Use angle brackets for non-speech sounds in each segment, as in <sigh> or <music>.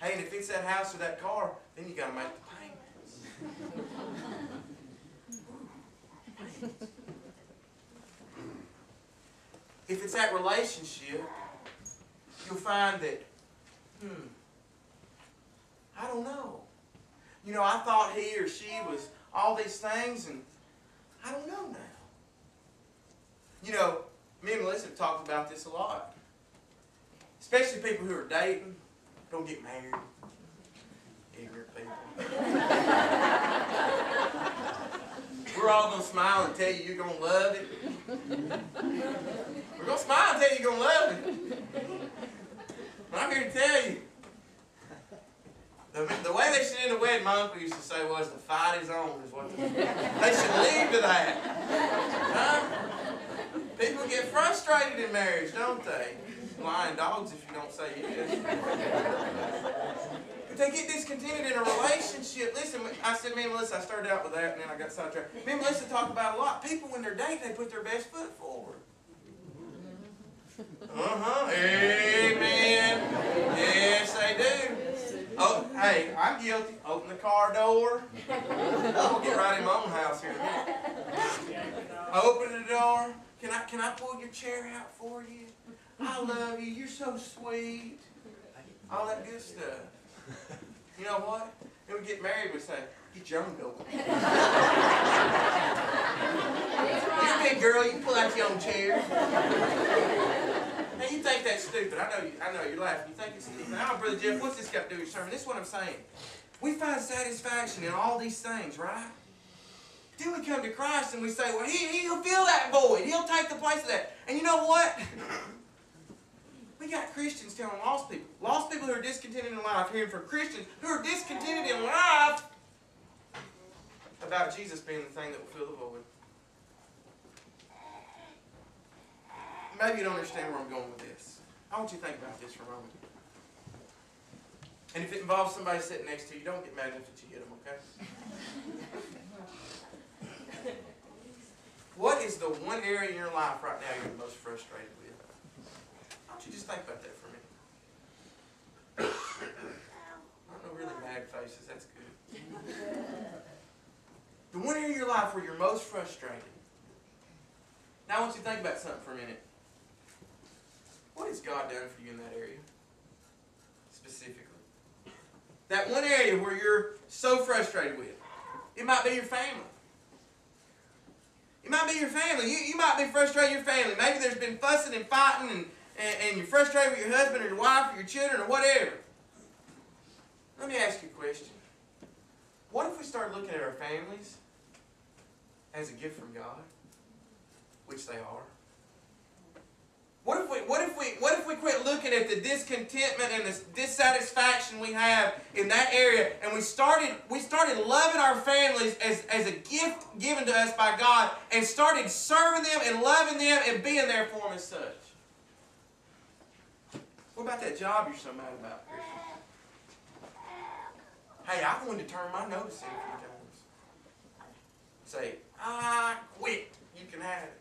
Hey, and if it's that house or that car, then you got to make the payments. if it's that relationship, you'll find that, hmm, I don't know. You know, I thought he or she was all these things, and I don't know now. You know, me and Melissa have talked about this a lot. Especially people who are dating, don't get married. Ignorant people. We're all going to smile and tell you you're going to love it. We're going to smile and tell you you're going to love it. But I'm here to tell you, the, the way they should end the wedding, my uncle used to say was, the fight is on, is what they should leave to that. Huh? People get frustrated in marriage, don't they? Lying dogs if you don't say yes. But they get discontented in a relationship. Listen, I said me and Melissa, I started out with that and then I got sidetracked. Me and Melissa talk about a lot. People when they're dating, they put their best foot forward. Uh-huh. Amen. Yes, they do. Oh, hey, I'm guilty. Open the car door. I'll get right in my own house here. Open the door. Can I can I pull your chair out for you? I love you. You're so sweet. All that good stuff. You know what? When we get married, we say, get your own door. You're a big girl. You can pull out your own chair. Now you think that's stupid. I know you. I know you're laughing. You think it's stupid. Now, Brother Jeff, what's this got to do with your sermon? This is what I'm saying. We find satisfaction in all these things, right? Then we come to Christ and we say, well, he, He'll fill that void. He'll take the place of that. And you know what? We got Christians telling lost people. Lost people who are discontented in life, hearing from Christians who are discontented in life about Jesus being the thing that will fill the void. Maybe you don't understand where I'm going with this. I want you to think about this for a moment. And if it involves somebody sitting next to you, don't get mad if you hit them, okay? <laughs> what is the one area in your life right now you're most frustrated don't you just think about that for a minute? I don't know really mad faces, that's good. The one area in your life where you're most frustrated. Now I want you to think about something for a minute. What has God done for you in that area? Specifically. That one area where you're so frustrated with. It might be your family. It might be your family. You, you might be frustrated your family. Maybe there's been fussing and fighting and, and, and you're frustrated with your husband or your wife or your children or whatever. Let me ask you a question. What if we start looking at our families as a gift from God? Which they are. What if we what if we what if we quit looking at the discontentment and the dissatisfaction we have in that area and we started we started loving our families as, as a gift given to us by God and started serving them and loving them and being there for them as such? What about that job you're so mad about, Christian? Hey, I wanted to turn my notice in a few times. Say, I quit. You can have it.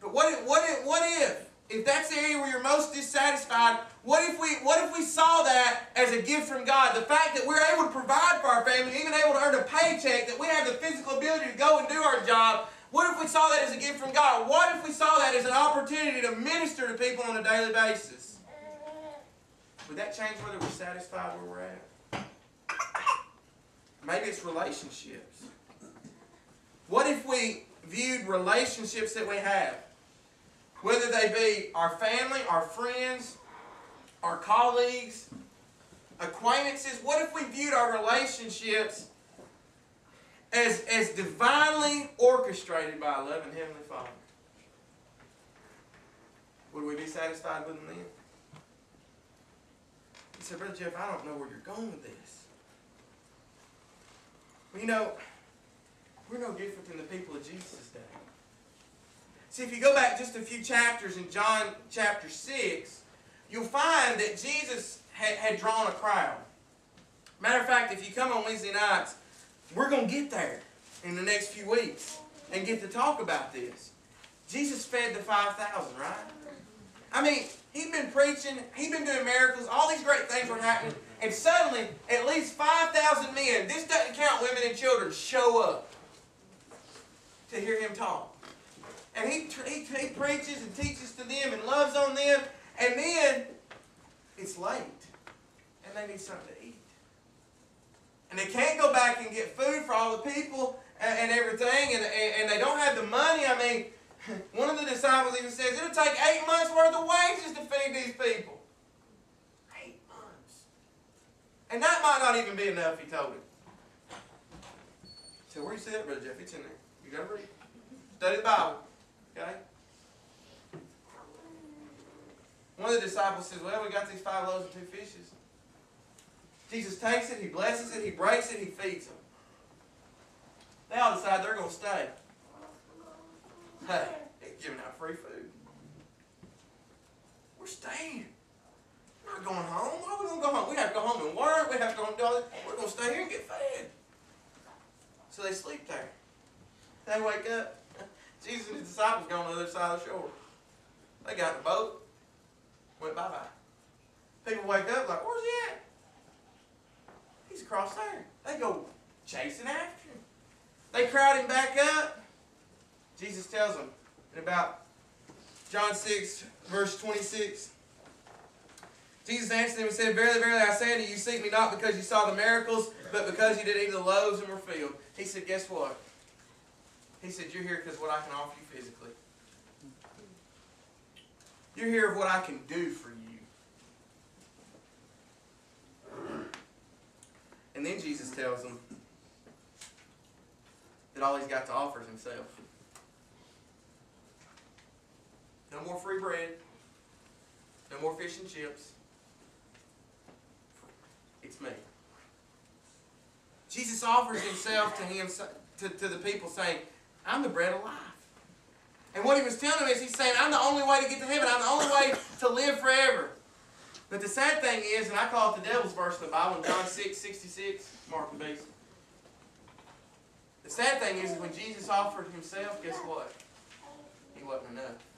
But what if, what if, what if, if that's the area where you're most dissatisfied, what if we, what if we saw that as a gift from God? The fact that we're able to provide for our family, even able to earn a paycheck, that we have the physical ability to go and do our job. What if we saw that as a gift from God? What if we saw that as an opportunity to minister to people on a daily basis? Would that change whether we're satisfied where we're at? Maybe it's relationships. What if we viewed relationships that we have, whether they be our family, our friends, our colleagues, acquaintances, what if we viewed our relationships as, as divinely orchestrated by a loving Heavenly Father? Would we be satisfied with them then? Said, Brother Jeff, I don't know where you're going with this. You know, we're no different than the people of Jesus' day. See, if you go back just a few chapters in John chapter 6, you'll find that Jesus had, had drawn a crowd. Matter of fact, if you come on Wednesday nights, we're going to get there in the next few weeks and get to talk about this. Jesus fed the 5,000, right? I mean, he'd been preaching, he'd been doing miracles, all these great things were happening, and suddenly at least 5,000 men, this doesn't count women and children, show up to hear him talk. And he, he, he preaches and teaches to them and loves on them, and then it's late, and they need something to eat. And they can't go back and get food for all the people and, and everything, and, and, and they don't have the money. I mean, <laughs> one of the disciples even says it'll take eight months worth of wages to feed these people. Eight months. And that might not even be enough, he told him. So where you see that, Brother Jeff? It's in there. You gotta read. Study the Bible. Okay? One of the disciples says, Well, we got these five loaves and two fishes. Jesus takes it, he blesses it, he breaks it, he feeds them. They all decide they're going to stay. Hey, they're giving out free food. We're staying. We're not going home. Why are we going to go home? We have to go home and work. We have to go and do all this. We're going to stay here and get fed. So they sleep there. They wake up. <laughs> Jesus and his disciples go on the other side of the shore. They got in the boat, went bye bye. People wake up like, where's he at? He's across there. They go chasing after him. They crowd him back up. Jesus tells them in about John 6, verse 26. Jesus answered them and said, Verily, verily, I say unto you, seek me not because you saw the miracles, but because you did eat the loaves and were filled. He said, Guess what? He said, You're here because what I can offer you physically. You're here of what I can do for you. And then Jesus tells them that all he's got to offer is himself. No more free bread. No more fish and chips. It's me. Jesus offers himself to him to, to the people saying, I'm the bread of life. And what he was telling them is he's saying, I'm the only way to get to heaven. I'm the only way to live forever. But the sad thing is, and I call it the devil's verse in the Bible, in John 6, 66, Mark the beast. The sad thing is, when Jesus offered himself, guess what? He wasn't enough.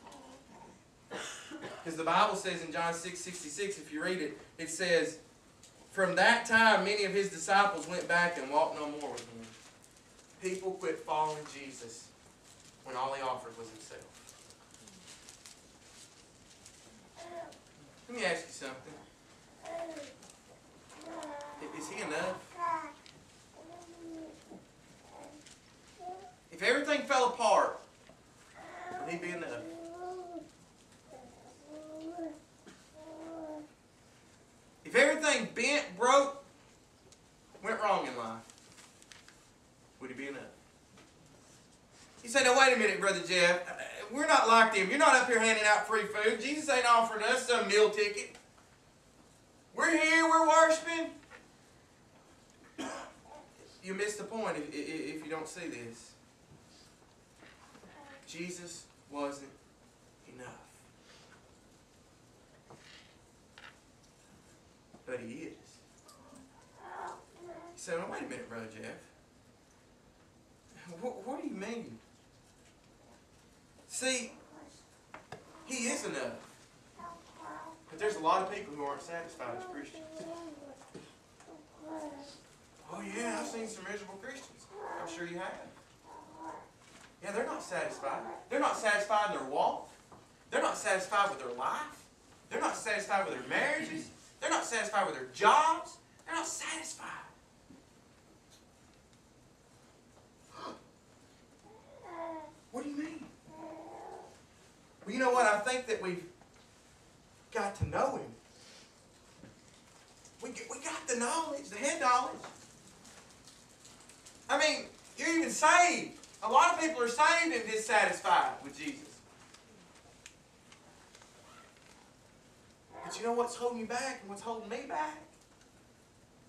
Because the Bible says in John 6, 66, if you read it, it says, From that time many of his disciples went back and walked no more with him. People quit following Jesus when all he offered was himself. Let me ask you something. Is he enough? If everything fell apart, would he be enough? If everything bent, broke, went wrong in life, would he be enough? You say, now wait a minute, Brother Jeff. We're not like them. You're not up here handing out free food. Jesus ain't offering us some meal ticket. We're here, we're worshiping. You miss the point if, if you don't see this. Jesus wasn't enough. But he is. You say, well, wait a minute, Brother Jeff. What, what do you mean? See, he is enough. But there's a lot of people who aren't satisfied as Christians. Oh yeah, I've seen some miserable Christians. I'm sure you have. Yeah, they're not satisfied. They're not satisfied in their walk. They're not satisfied with their life. They're not satisfied with their marriages. They're not satisfied with their jobs. They're not satisfied. What do you mean? Well, you know what? I think that we've got to know Him. We, we got the knowledge, the head knowledge. I mean, you're even saved. A lot of people are saved and dissatisfied with Jesus. But you know what's holding you back and what's holding me back?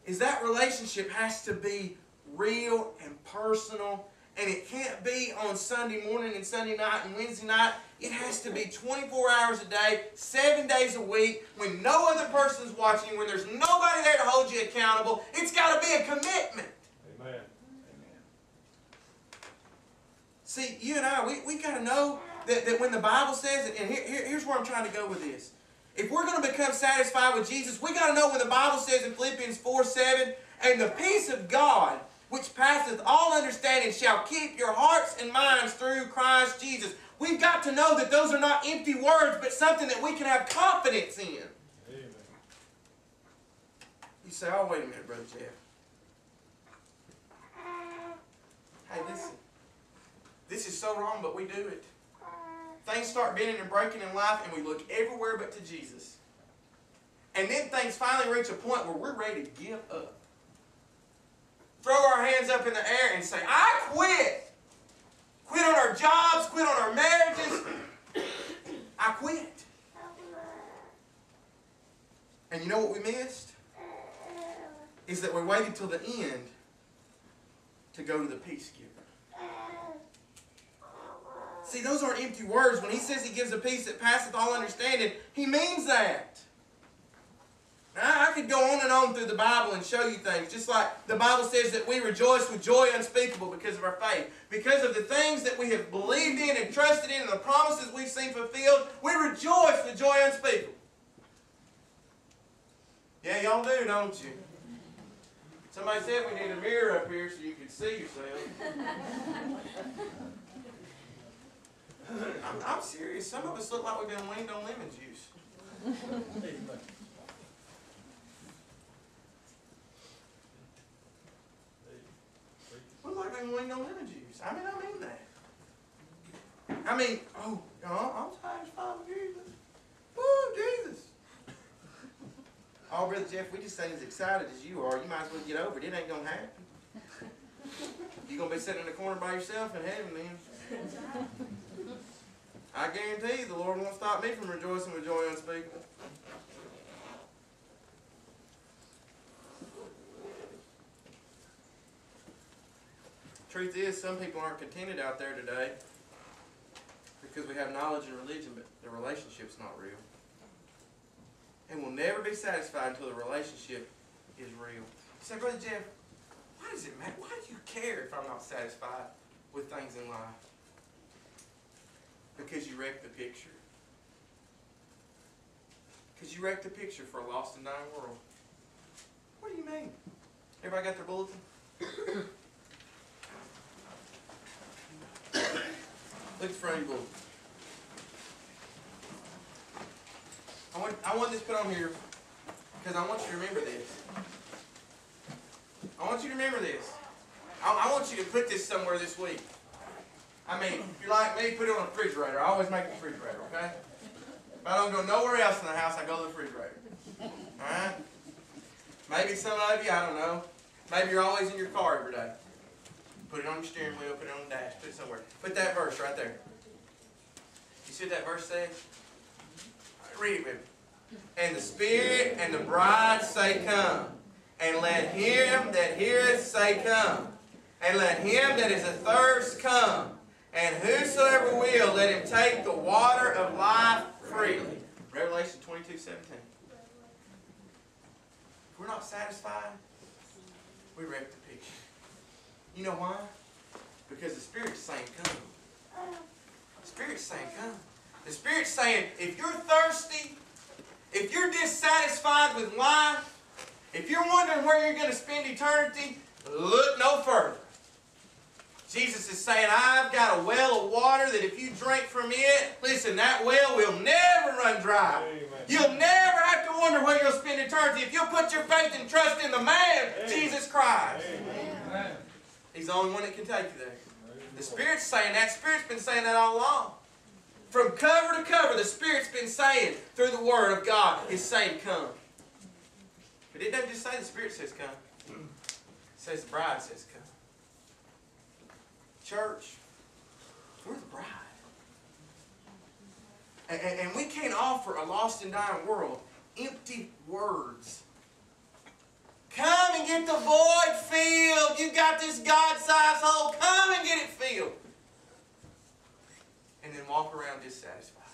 Is that relationship has to be real and personal and it can't be on Sunday morning and Sunday night and Wednesday night. It has to be 24 hours a day, seven days a week, when no other person's watching, when there's nobody there to hold you accountable. It's got to be a commitment. Amen. Amen. See, you and I, we, we got to know that, that when the Bible says, and here, here, here's where I'm trying to go with this. If we're going to become satisfied with Jesus, we got to know when the Bible says in Philippians 4 7, and the peace of God, which passeth all understanding, shall keep your hearts and minds through Christ Jesus. We've got to know that those are not empty words, but something that we can have confidence in. Amen. You say, oh, wait a minute, Brother Jeff. Hey, listen. This is so wrong, but we do it. Things start bending and breaking in life, and we look everywhere but to Jesus. And then things finally reach a point where we're ready to give up. Up in the air and say, I quit. Quit on our jobs, quit on our marriages. I quit. And you know what we missed? Is that we waited till the end to go to the peace giver. See, those aren't empty words. When he says he gives a peace that passeth all understanding, he means that. Now, I could go on on through the Bible and show you things, just like the Bible says that we rejoice with joy unspeakable because of our faith. Because of the things that we have believed in and trusted in and the promises we've seen fulfilled, we rejoice with joy unspeakable. Yeah, y'all do, don't you? Somebody said we need a mirror up here so you can see yourself. <laughs> I'm, I'm serious. Some of us look like we've been weaned on lemon juice. Look like we've been weaned on lemon juice. I mean, I mean that. I mean, oh, y'all, I'm satisfied with Jesus. Woo, Jesus. Oh, Brother Jeff, we just ain't as excited as you are. You might as well get over it. It ain't going to happen. <laughs> You're going to be sitting in the corner by yourself in heaven then. I guarantee you the Lord won't stop me from rejoicing with joy unspeakable. Truth is, some people aren't contented out there today because we have knowledge and religion, but the relationship's not real. And we'll never be satisfied until the relationship is real. You say, Brother Jeff, why does it matter? Why do you care if I'm not satisfied with things in life? Because you wrecked the picture. Because you wrecked the picture for a lost and dying world. What do you mean? Everybody got their bulletin? Look the bulletin. I want, I want this put on here because I want you to remember this. I want you to remember this. I, I want you to put this somewhere this week. I mean, if you're like me, put it on a refrigerator. I always make a refrigerator, okay? If I don't go nowhere else in the house, I go to the refrigerator. Alright? Maybe some of you, I don't know. Maybe you're always in your car every day. Put it on your steering wheel, put it on the dash, put it somewhere. Put that verse right there. You see what that verse says? Read it with me. And the Spirit and the bride say, Come. And let him that heareth say, Come. And let him that is athirst come. And whosoever will, let him take the water of life freely. Revelation 22, 17. If we're not satisfied, we wreck the picture. You know why? Because the Spirit's saying, come. The Spirit's saying, come. The Spirit's saying, if you're thirsty, if you're dissatisfied with life, if you're wondering where you're going to spend eternity, look no further. Jesus is saying, I've got a well of water that if you drink from it, listen, that well will never run dry. Amen. You'll never have to wonder where you'll spend eternity if you'll put your faith and trust in the man, Amen. Jesus Christ. Amen. He's the only one that can take you there. The Spirit's saying that. Spirit's been saying that all along. From cover to cover, the Spirit's been saying through the Word of God, He's saying, Come. But it doesn't just say the Spirit says, Come. It says the bride says, Come. Church, we're the bride. And, and, and we can't offer a lost and dying world empty words. Come and get the void filled. You've got this God-sized hole. Come and get it filled. And then walk around dissatisfied.